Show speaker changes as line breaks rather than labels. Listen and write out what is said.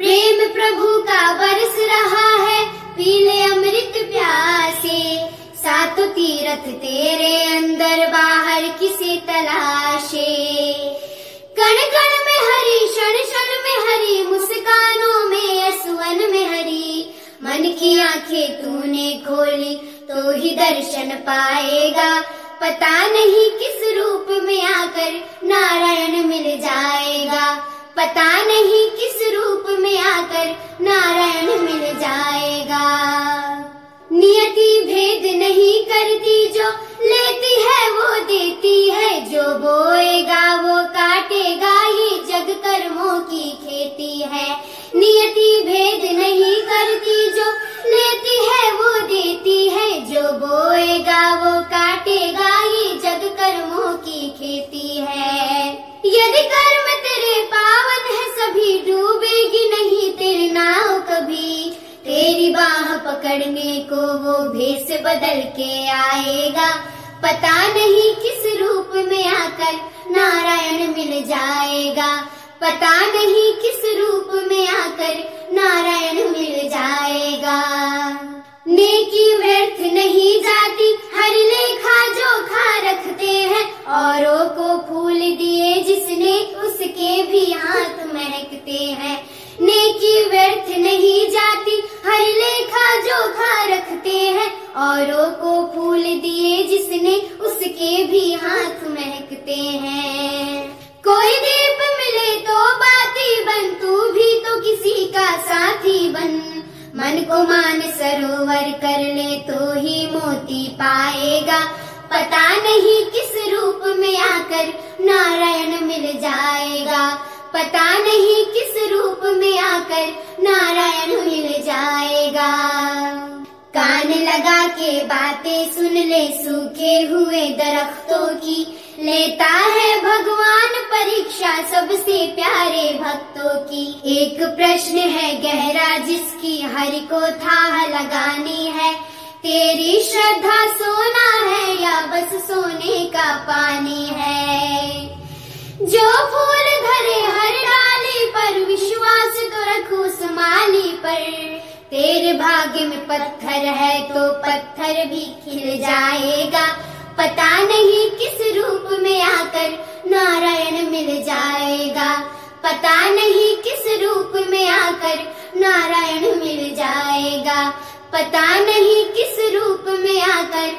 प्रेम प्रभु का बरस रहा है, पीले अमृत प्यासे। सातों तीरथ तेरे अंदर, बाहर किसे तलाशे? कण कण में हरी, क्षण क्षण में हरी, मुस्कानों में असुवन में हरी। मन की आँखें तूने खोली तो ही दर्शन पाएगा। पता नहीं किस रूप में आकर नारायण मिल जाएगा। पता नहीं किस रूप में आकर नारायण मिल जाएगा। नियति भेद नहीं करती जो लेती है वो देती है, जो बोएगा वो काटेगा ये जग कर्मों की खेती है। नियति भेद नहीं करती जो लेती है वो देती है, जो बोएगा वो काटेगा ये जग कर्मों की खेती है। यदि कर्म तेरे पावन है, सभी डूबेगी पकड़ने को वो भेष बदल के आएगा। पता नहीं किस रूप में आकर नारायण मिल जाएगा। पता नहीं किस रूप में आकर नारायण मिल जाएगा। नेकी व्यर्थ नहीं जाती, हर लेखा जो खा रखते हैं। औरों को फूल दिए जिसने उसके भी हाथ महकते हैं। नेकी व्यर्थ नहीं जाती। हर लेखा जो खा रखते हैं। औरों को फूल दिए जिसने उसके भी हाथ महकते हैं। कोई दीप मिले तो बाती बन, तू भी तो किसी का साथी बन। मन को मान सरोवर कर ले तो ही मोती पाएगा। पता नहीं किस रूप में आकर नारायण मिल जाएगा पता नहीं किस रूप में आकर नारायण मिल जाएगा। कान लगा के बातें सुन ले, सूखे हुए दरख्तों की। लेता है भगवान परीक्षा सबसे प्यारे भक्तों की। एक प्रश्न है गहरा जिसकी हरि को था लगानी है। तेरी श्रद्धा सोना है या बस सोने का पानी है? जो फूल तेरे भाग्य में पत्थर है तो पत्थर भी खिल जाएगा। पता नहीं किस रूप में आकर नारायण मिल जाएगा। पता नहीं किस रूप में आकर नारायण मिल जाएगा। पता नहीं किस रूप में आकर